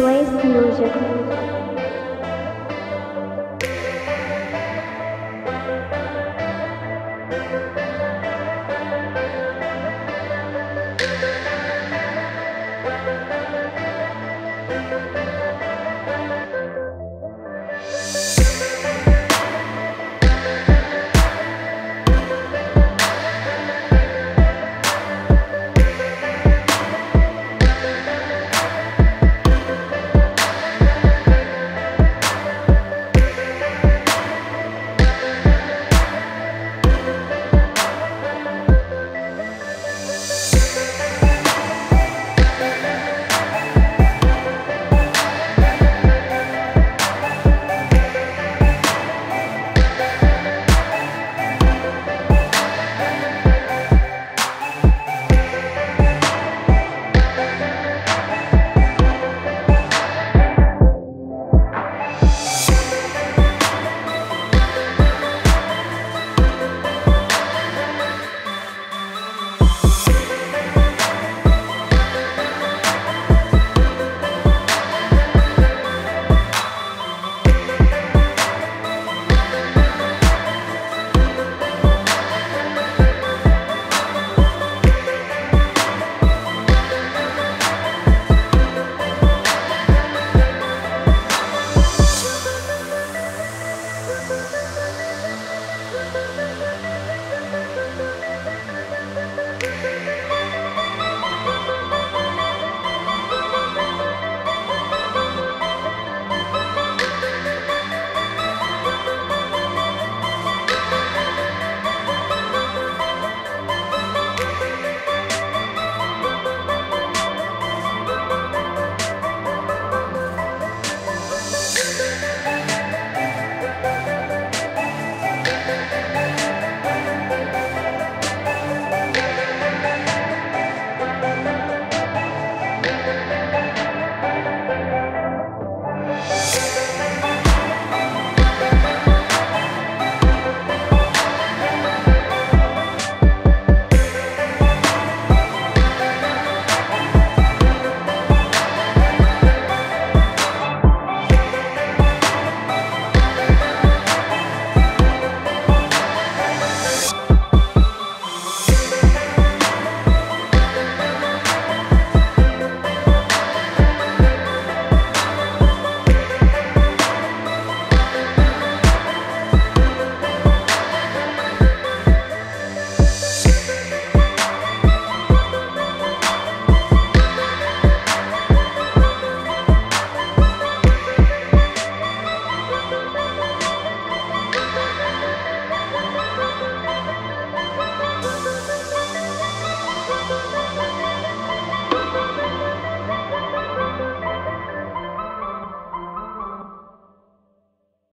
Blaze Music.